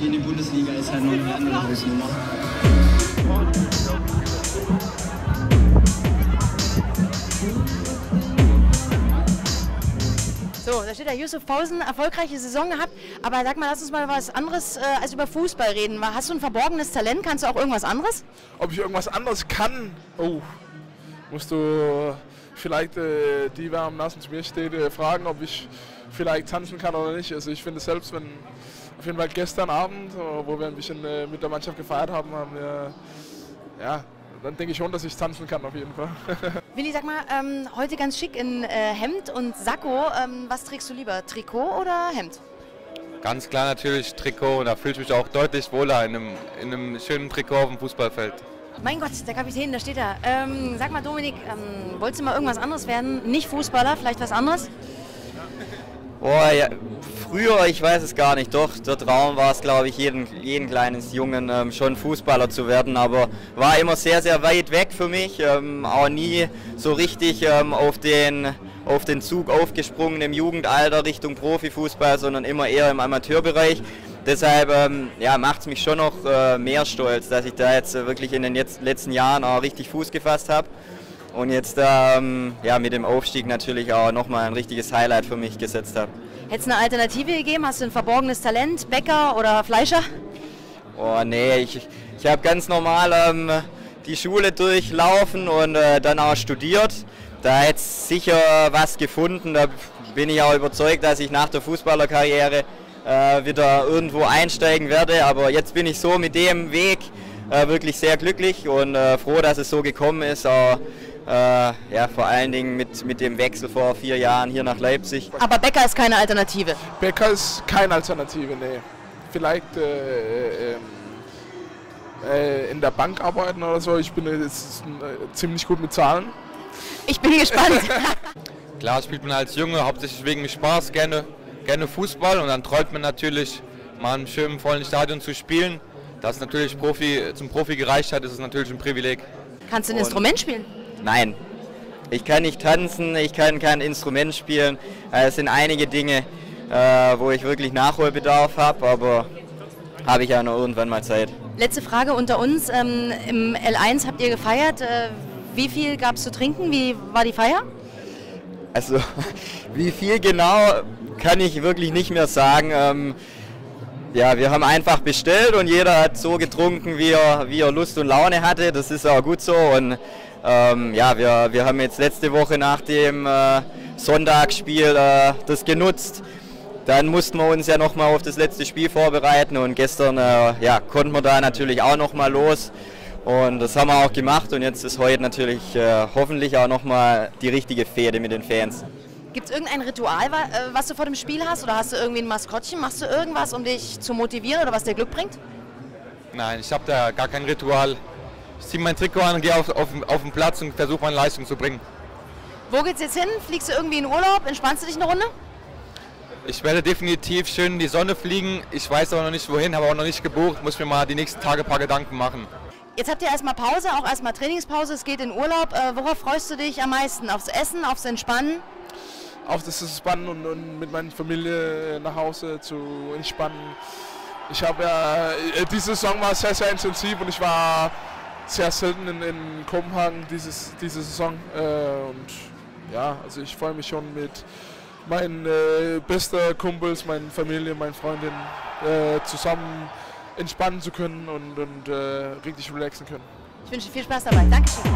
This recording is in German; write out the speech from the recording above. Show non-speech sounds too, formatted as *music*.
Bundesliga ist halt noch eine andere Hausnummer. So, da steht da Yusuf Pausen, erfolgreiche Saison gehabt. Aber sag mal, lass uns mal was anderes äh, als über Fußball reden. Hast du ein verborgenes Talent? Kannst du auch irgendwas anderes? Ob ich irgendwas anderes kann? Oh, musst du vielleicht äh, die, wer am nassen zu mir steht, äh, fragen, ob ich vielleicht tanzen kann oder nicht. Also ich finde selbst, wenn auf jeden Fall gestern Abend, äh, wo wir ein bisschen äh, mit der Mannschaft gefeiert haben, haben wir ja, dann denke ich schon, dass ich tanzen kann auf jeden Fall. *laughs* Willi, sag mal, ähm, heute ganz schick in äh, Hemd und Sakko. Ähm, was trägst du lieber, Trikot oder Hemd? Ganz klar natürlich Trikot und da fühle ich mich auch deutlich wohler in einem, in einem schönen Trikot auf dem Fußballfeld. Mein Gott, der Kapitän, da steht er. Ähm, sag mal, Dominik, ähm, wolltest du mal irgendwas anderes werden? Nicht Fußballer, vielleicht was anderes? Boah, ja, früher, ich weiß es gar nicht, doch, der Traum war es, glaube ich, jeden, jeden kleines Jungen ähm, schon Fußballer zu werden, aber war immer sehr, sehr weit weg für mich, ähm, auch nie so richtig ähm, auf, den, auf den Zug aufgesprungen im Jugendalter Richtung Profifußball, sondern immer eher im Amateurbereich. Deshalb ähm, ja, macht es mich schon noch äh, mehr stolz, dass ich da jetzt äh, wirklich in den jetzt, letzten Jahren auch richtig Fuß gefasst habe und jetzt ähm, ja, mit dem Aufstieg natürlich auch nochmal ein richtiges Highlight für mich gesetzt habe. Hätte es eine Alternative gegeben? Hast du ein verborgenes Talent, Bäcker oder Fleischer? Oh nee, ich, ich habe ganz normal ähm, die Schule durchlaufen und äh, dann auch studiert. Da hätte sicher was gefunden. Da bin ich auch überzeugt, dass ich nach der Fußballerkarriere äh, wieder irgendwo einsteigen werde. Aber jetzt bin ich so mit dem Weg äh, wirklich sehr glücklich und äh, froh, dass es so gekommen ist. Auch, äh, ja, vor allen Dingen mit, mit dem Wechsel vor vier Jahren hier nach Leipzig. Aber Bäcker ist keine Alternative. Bäcker ist keine Alternative, nee. Vielleicht äh, ähm, äh, in der Bank arbeiten oder so. Ich bin jetzt ziemlich gut mit Zahlen. Ich bin gespannt. *laughs* *laughs* Klar spielt man als Junge hauptsächlich wegen Spaß gerne gerne Fußball und dann träumt man natürlich, mal im schönen vollen Stadion zu spielen. Dass es natürlich Profi, zum Profi gereicht hat, ist es natürlich ein Privileg. Kannst du ein und Instrument spielen? Nein. Ich kann nicht tanzen, ich kann kein Instrument spielen. Es sind einige Dinge, äh, wo ich wirklich Nachholbedarf habe, aber habe ich ja noch irgendwann mal Zeit. Letzte Frage unter uns. Ähm, Im L1 habt ihr gefeiert. Äh, wie viel gab es zu trinken? Wie war die Feier? Also, *laughs* wie viel genau kann ich wirklich nicht mehr sagen. Ähm, ja, wir haben einfach bestellt und jeder hat so getrunken, wie er, wie er Lust und Laune hatte. Das ist auch gut so. Und ähm, ja, wir, wir haben jetzt letzte Woche nach dem äh, Sonntagsspiel äh, das genutzt. Dann mussten wir uns ja nochmal auf das letzte Spiel vorbereiten und gestern äh, ja, konnten wir da natürlich auch nochmal los. Und das haben wir auch gemacht und jetzt ist heute natürlich äh, hoffentlich auch nochmal die richtige Fehde mit den Fans. Gibt es irgendein Ritual, äh, was du vor dem Spiel hast? Oder hast du irgendwie ein Maskottchen? Machst du irgendwas, um dich zu motivieren oder was dir Glück bringt? Nein, ich habe da gar kein Ritual. Ich ziehe mein Trikot an, gehe auf, auf, auf den Platz und versuche meine Leistung zu bringen. Wo geht's jetzt hin? Fliegst du irgendwie in Urlaub? Entspannst du dich eine Runde? Ich werde definitiv schön in die Sonne fliegen. Ich weiß aber noch nicht wohin, habe auch noch nicht gebucht. Muss mir mal die nächsten Tage ein paar Gedanken machen. Jetzt habt ihr erstmal Pause, auch erstmal Trainingspause. Es geht in Urlaub. Äh, worauf freust du dich am meisten? Aufs Essen, aufs Entspannen? Auch das Entspannen und, und mit meiner Familie nach Hause zu entspannen. Ich habe ja, äh, diese Saison war sehr, sehr intensiv und ich war sehr selten in, in Kopenhagen dieses, diese Saison. Äh, und ja, also ich freue mich schon mit meinen äh, besten Kumpels, meiner Familie, meinen Freundinnen äh, zusammen entspannen zu können und, und äh, richtig relaxen können. Ich wünsche viel Spaß dabei. Dankeschön.